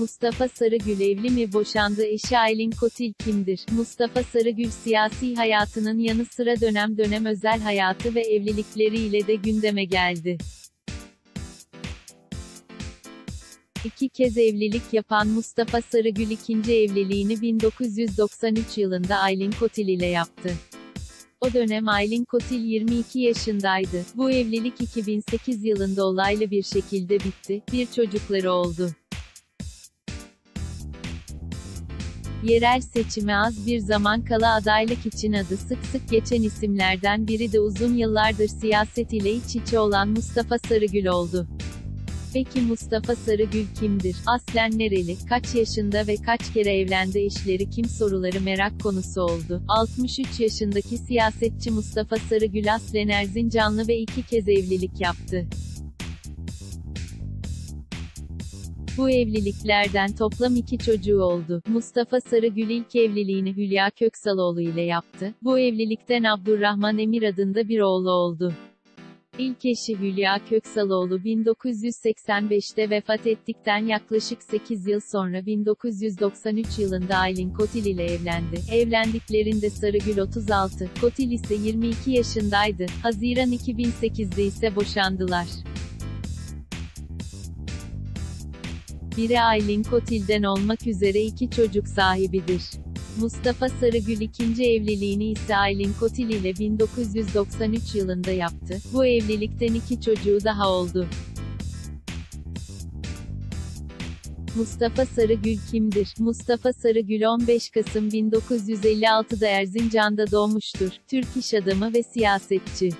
Mustafa Sarıgül evli mi boşandı eşi Aylin Kotil kimdir? Mustafa Sarıgül siyasi hayatının yanı sıra dönem dönem özel hayatı ve evlilikleriyle de gündeme geldi. İki kez evlilik yapan Mustafa Sarıgül ikinci evliliğini 1993 yılında Aylin Kotil ile yaptı. O dönem Aylin Kotil 22 yaşındaydı. Bu evlilik 2008 yılında olaylı bir şekilde bitti. Bir çocukları oldu. Yerel seçime az bir zaman kala adaylık için adı sık sık geçen isimlerden biri de uzun yıllardır siyaset ile iç içe olan Mustafa Sarıgül oldu. Peki Mustafa Sarıgül kimdir? Aslen nereli? Kaç yaşında ve kaç kere evlendi eşleri kim soruları merak konusu oldu. 63 yaşındaki siyasetçi Mustafa Sarıgül aslen Erzincanlı ve iki kez evlilik yaptı. Bu evliliklerden toplam iki çocuğu oldu. Mustafa Sarıgül ilk evliliğini Hülya Köksaloğlu ile yaptı. Bu evlilikten Abdurrahman Emir adında bir oğlu oldu. İlk eşi Hülya Köksaloğlu 1985'te vefat ettikten yaklaşık 8 yıl sonra 1993 yılında Aylin Kotil ile evlendi. Evlendiklerinde Sarıgül 36, Kotil ise 22 yaşındaydı. Haziran 2008'de ise boşandılar. Biri Aylin Kotil'den olmak üzere iki çocuk sahibidir. Mustafa Sarıgül ikinci evliliğini ise Aylin Kotil ile 1993 yılında yaptı. Bu evlilikten iki çocuğu daha oldu. Mustafa Sarıgül kimdir? Mustafa Sarıgül 15 Kasım 1956'da Erzincan'da doğmuştur. Türk iş adamı ve siyasetçi.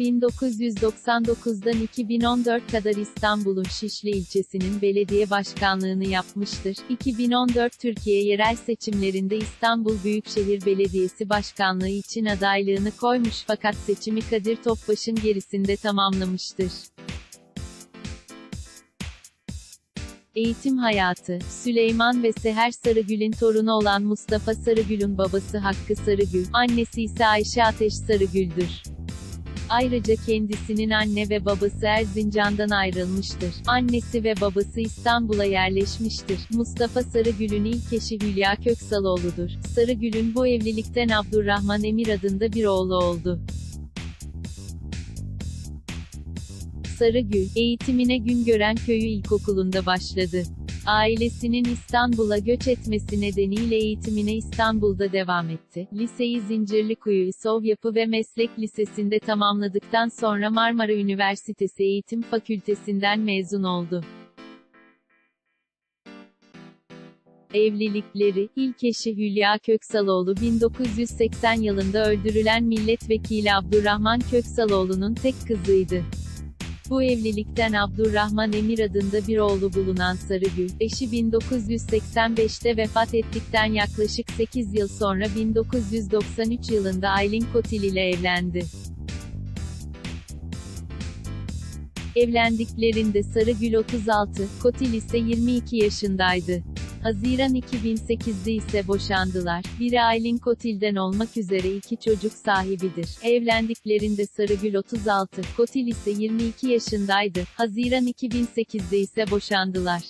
1999'dan 2014 kadar İstanbul'un Şişli ilçesinin belediye başkanlığını yapmıştır. 2014 Türkiye yerel seçimlerinde İstanbul Büyükşehir Belediyesi Başkanlığı için adaylığını koymuş fakat seçimi Kadir Topbaş'ın gerisinde tamamlamıştır. Eğitim hayatı, Süleyman ve Seher Sarıgül'ün torunu olan Mustafa Sarıgül'ün babası Hakkı Sarıgül, annesi ise Ayşe Ateş Sarıgül'dür. Ayrıca kendisinin anne ve babası Erzincan'dan ayrılmıştır. Annesi ve babası İstanbul'a yerleşmiştir. Mustafa Sarıgül'ün ilk eşi Hülya Köksaloğlu'dur. Sarıgül'ün bu evlilikten Abdurrahman Emir adında bir oğlu oldu. Sarıgül, eğitimine Güngören Köyü İlkokulu'nda başladı. Ailesinin İstanbul'a göç etmesi nedeniyle eğitimine İstanbul'da devam etti. Liseyi Zincirlikuyu İSOV Yapı ve Meslek Lisesi'nde tamamladıktan sonra Marmara Üniversitesi Eğitim Fakültesinden mezun oldu. Evlilikleri, ilk eşi Hülya Köksaloğlu 1980 yılında öldürülen milletvekili Abdurrahman Köksaloğlu'nun tek kızıydı. Bu evlilikten Abdurrahman Emir adında bir oğlu bulunan Sarıgül, eşi 1985'te vefat ettikten yaklaşık 8 yıl sonra 1993 yılında Aylin Kotil ile evlendi. Evlendiklerinde Sarıgül 36, Kotil ise 22 yaşındaydı. Haziran 2008'de ise boşandılar. Biri Aylin Kotil'den olmak üzere iki çocuk sahibidir. Evlendiklerinde Sarıgül 36, Kotil ise 22 yaşındaydı. Haziran 2008'de ise boşandılar.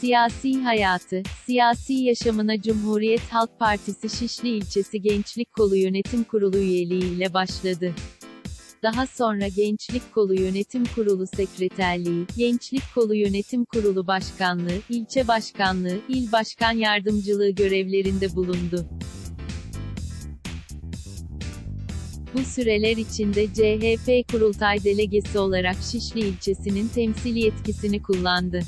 Siyasi hayatı, siyasi yaşamına Cumhuriyet Halk Partisi Şişli İlçesi Gençlik Kolu Yönetim Kurulu üyeliğiyle başladı. Daha sonra Gençlik Kolu Yönetim Kurulu Sekreterliği, Gençlik Kolu Yönetim Kurulu Başkanlığı, ilçe başkanlığı, il başkan yardımcılığı görevlerinde bulundu. Bu süreler içinde CHP kurultay delegesi olarak Şişli ilçesinin temsil yetkisini kullandı.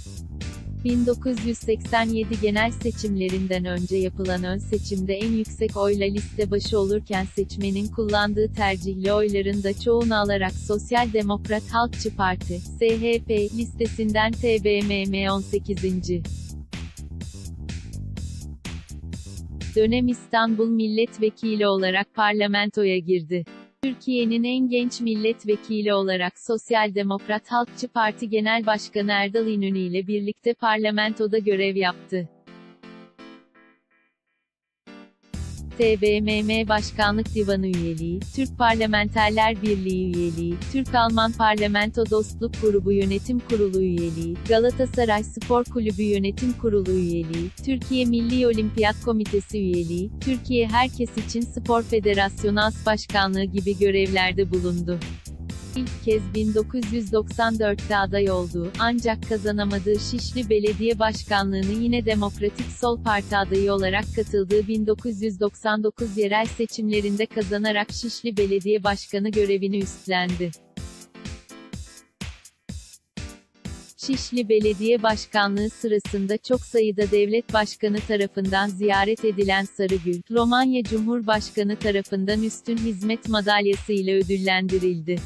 1987 genel seçimlerinden önce yapılan ön seçimde en yüksek oyla liste başı olurken seçmenin kullandığı tercihli oyların da çoğunu alarak Sosyal Demokrat Halkçı Parti, SHP, listesinden TBMM 18. Dönem İstanbul Milletvekili olarak parlamentoya girdi. Türkiye'nin en genç milletvekili olarak Sosyal Demokrat Halkçı Parti Genel Başkanı Erdal İnönü ile birlikte parlamentoda görev yaptı. TBMM Başkanlık Divanı üyeliği, Türk Parlamenterler Birliği üyeliği, Türk-Alman Parlamento Dostluk Grubu Yönetim Kurulu üyeliği, Galatasaray Spor Kulübü Yönetim Kurulu üyeliği, Türkiye Milli Olimpiyat Komitesi üyeliği, Türkiye Herkes İçin Spor Federasyonu As Başkanlığı gibi görevlerde bulundu. İlk kez 1994'te aday olduğu, ancak kazanamadığı Şişli Belediye Başkanlığını yine Demokratik Sol Parti adayı olarak katıldığı 1999 yerel seçimlerinde kazanarak Şişli Belediye Başkanı görevini üstlendi. Şişli Belediye Başkanlığı sırasında çok sayıda devlet başkanı tarafından ziyaret edilen Sarıgül, Romanya Cumhurbaşkanı tarafından üstün hizmet madalyası ile ödüllendirildi.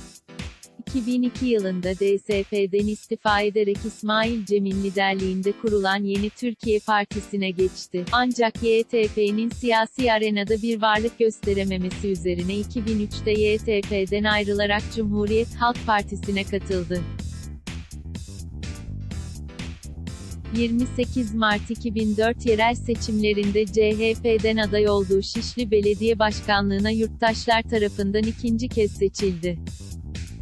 2002 yılında DSP'den istifa ederek İsmail Cem'in liderliğinde kurulan Yeni Türkiye Partisi'ne geçti. Ancak YTP'nin siyasi arenada bir varlık gösterememesi üzerine 2003'te YTP'den ayrılarak Cumhuriyet Halk Partisi'ne katıldı. 28 Mart 2004 yerel seçimlerinde CHP'den aday olduğu Şişli Belediye Başkanlığına yurttaşlar tarafından ikinci kez seçildi.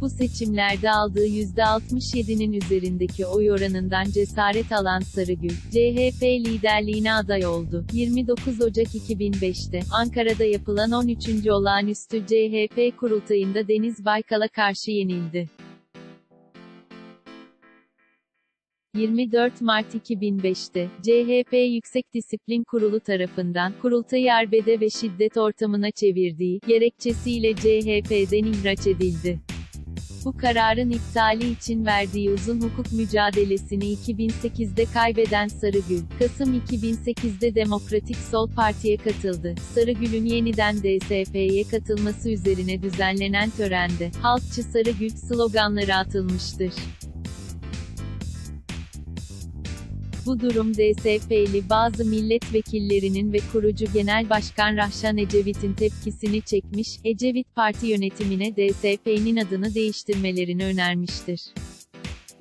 Bu seçimlerde aldığı %67'nin üzerindeki oy oranından cesaret alan Sarıgül, CHP liderliğine aday oldu. 29 Ocak 2005'te, Ankara'da yapılan 13. olağanüstü CHP kurultayında Deniz Baykal'a karşı yenildi. 24 Mart 2005'te, CHP Yüksek Disiplin Kurulu tarafından, kurultayı arbede ve şiddet ortamına çevirdiği, gerekçesiyle CHP'den ihraç edildi. Bu kararın iptali için verdiği uzun hukuk mücadelesini 2008'de kaybeden Sarıgül, Kasım 2008'de Demokratik Sol Parti'ye katıldı. Sarıgül'ün yeniden DSP'ye katılması üzerine düzenlenen törende, Halkçı Sarıgül sloganları atılmıştır. Bu durum DSP'li bazı milletvekillerinin ve kurucu Genel Başkan Rahşan Ecevit'in tepkisini çekmiş, Ecevit parti yönetimine DSP'nin adını değiştirmelerini önermiştir.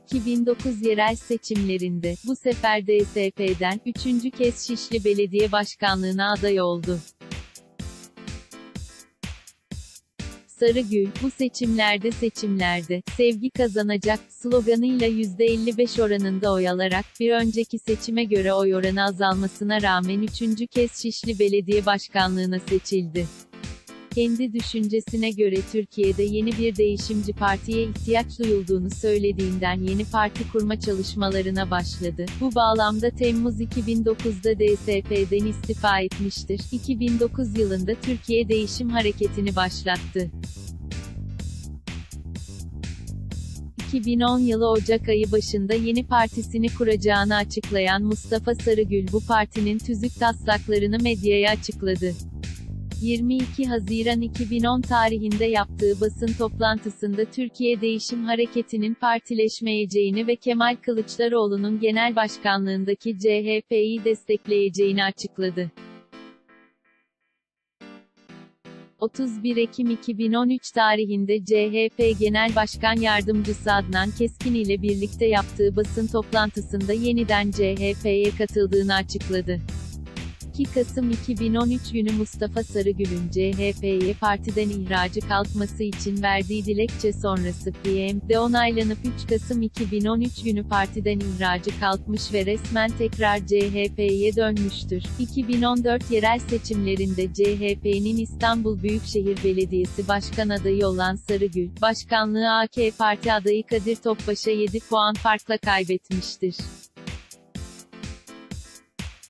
2009 yerel seçimlerinde, bu sefer DSP'den, üçüncü kez Şişli Belediye Başkanlığına aday oldu. Sarıgül, bu seçimlerde seçimlerde, sevgi kazanacak, sloganıyla %55 oranında oy alarak, bir önceki seçime göre oy oranı azalmasına rağmen üçüncü kez Şişli Belediye Başkanlığına seçildi. Kendi düşüncesine göre Türkiye'de yeni bir değişimci partiye ihtiyaç duyulduğunu söylediğinden yeni parti kurma çalışmalarına başladı. Bu bağlamda Temmuz 2009'da DSP'den istifa etmiştir. 2009 yılında Türkiye Değişim Hareketi'ni başlattı. 2010 yılı Ocak ayı başında yeni partisini kuracağını açıklayan Mustafa Sarıgül bu partinin tüzük taslaklarını medyaya açıkladı. 22 Haziran 2010 tarihinde yaptığı basın toplantısında Türkiye Değişim Hareketi'nin partileşmeyeceğini ve Kemal Kılıçdaroğlu'nun genel başkanlığındaki CHP'yi destekleyeceğini açıkladı. 31 Ekim 2013 tarihinde CHP Genel Başkan Yardımcısı Adnan Keskin ile birlikte yaptığı basın toplantısında yeniden CHP'ye katıldığını açıkladı. 2 Kasım 2013 günü Mustafa Sarıgül'ün CHP'ye partiden ihracı kalkması için verdiği dilekçe sonrası PM'de onaylanıp 3 Kasım 2013 günü partiden ihracı kalkmış ve resmen tekrar CHP'ye dönmüştür. 2014 yerel seçimlerinde CHP'nin İstanbul Büyükşehir Belediyesi Başkan adayı olan Sarıgül, başkanlığı AK Parti adayı Kadir Topbaş'a 7 puan farkla kaybetmiştir.